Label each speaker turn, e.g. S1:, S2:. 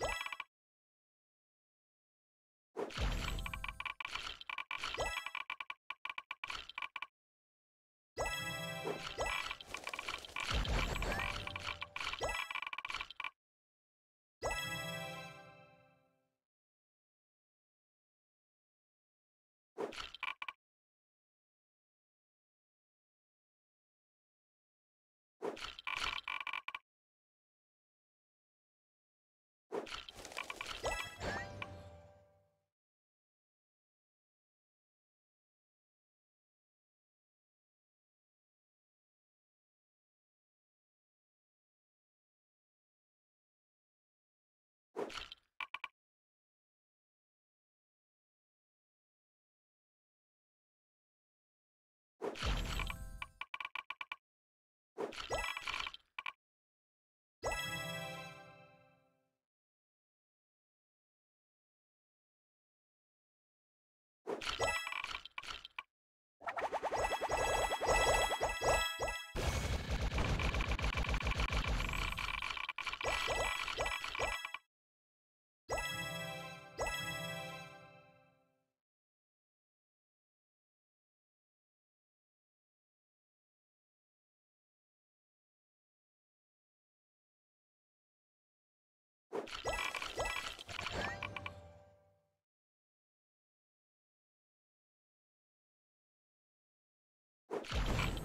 S1: Yeah! you Okay.